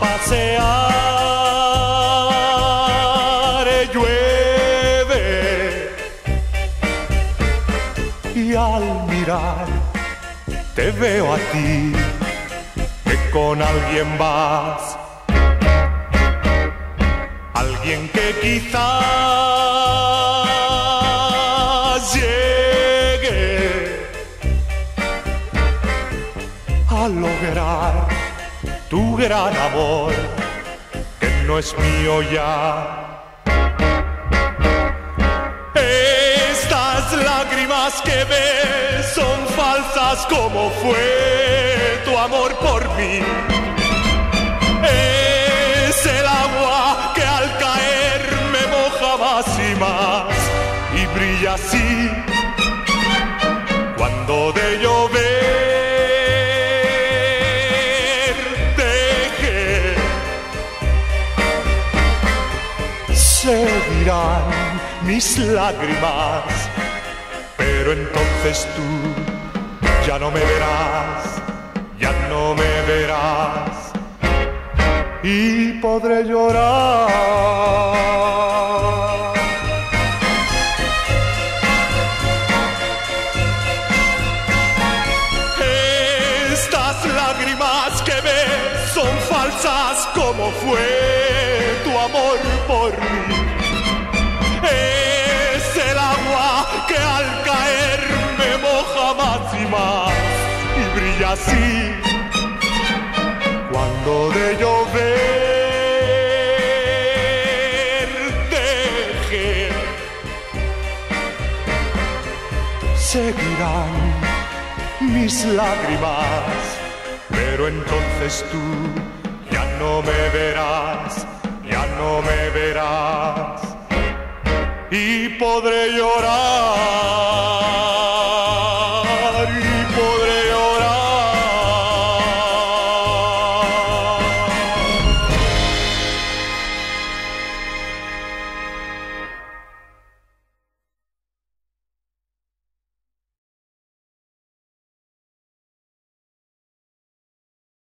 pasear. Eh, llueve y al mirar te veo a ti que con alguien vas, alguien que quizás llegue a lograr tu gran amor, que no es mío ya. Estas lágrimas que ves son falsas como fue tu amor por mí. Es el agua que al caer me moja más y más y brilla así cuando de llover seguirán mis lágrimas, pero entonces tú ya no me verás, ya no me verás. Y podré llorar. Estas lágrimas que ves son falsas como fue amor por mí. Es el agua que al caer me moja más y más y brilla así cuando de llover deje. Seguirán mis lágrimas, pero entonces tú ya no me verás, no me verás y podré llorar.